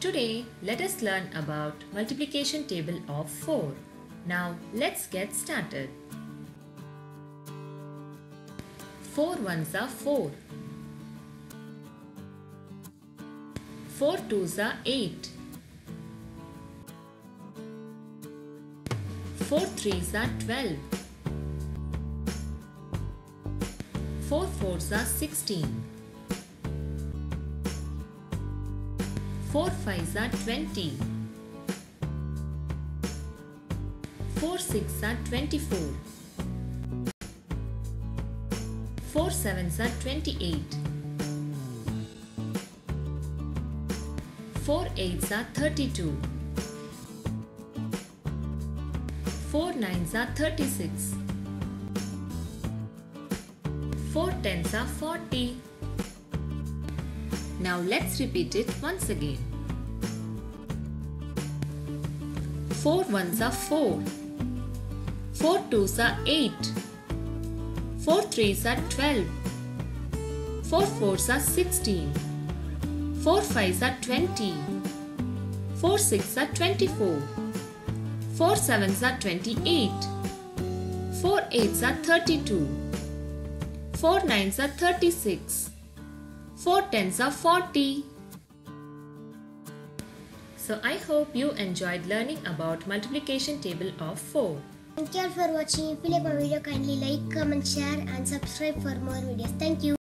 Today, let us learn about multiplication table of 4. Now, let's get started. 4 ones are 4. 4 twos are 8. 4 threes are 12. 4 fours are 16. 4 fives are 20. 4 six are 24. 4 sevens are 28. 4 eights are 32. 4 nines are 36. 4 tens are 40. Now let's repeat it once again. 4 ones are 4. 4 twos are 8. 4 threes are 12. 4 fours are 16. 4 fives are 20. 4 six are 24. 4 sevens are 28. 4 eights are 32. 4 nines are 36. 4 tens are 40. So I hope you enjoyed learning about multiplication table of 4. Thank you all for watching. If you like my video, kindly like, comment, share and subscribe for more videos. Thank you.